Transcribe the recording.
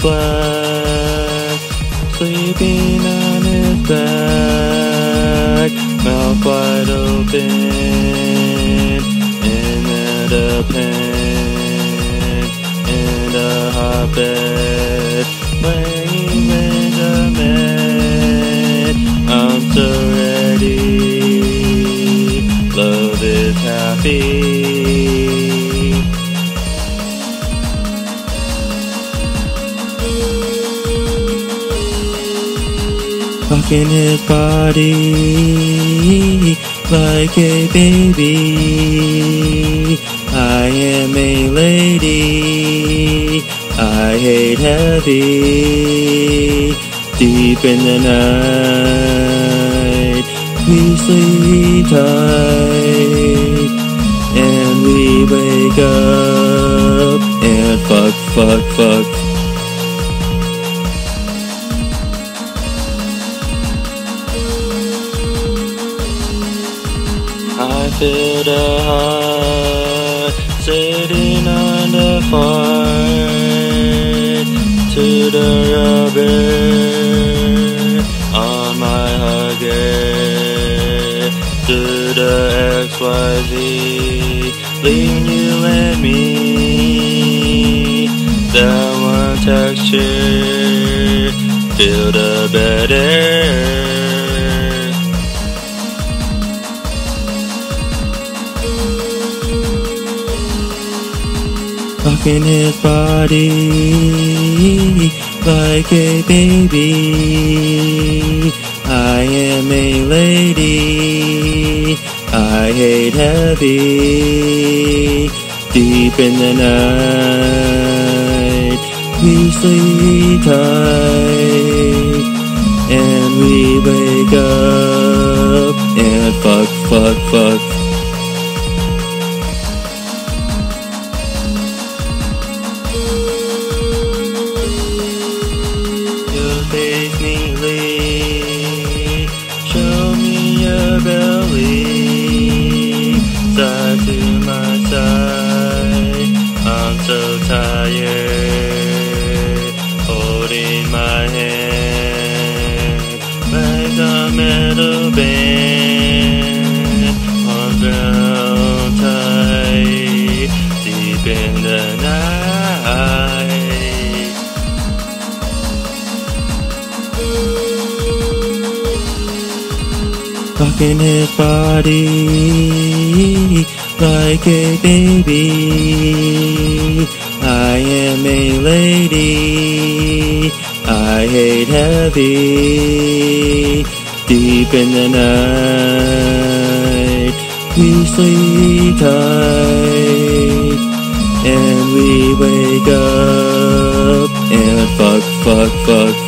black, sleeping on his back, mouth wide open, in at a pen, in a hot bed, laying in a bed. I'm so ready, love is happy. Fucking his body like a baby. I am a lady. I hate heavy. Deep in the night, we sleep tight. And we wake up and fuck, fuck, fuck. Feel the heart sitting on the fire to the rubber on my hugger to the XYZ leaving you and me that one texture feel the better Fucking his body like a baby. I am a lady. I hate heavy. Deep in the night, we sleep tight. And we wake up and fuck, fuck, fuck. My hand like a metal band. Arms around tight, deep in the night. Fucking his body like a baby. I am a lady. I hate heavy. Deep in the night, we sleep tight. And we wake up and fuck, fuck, fuck.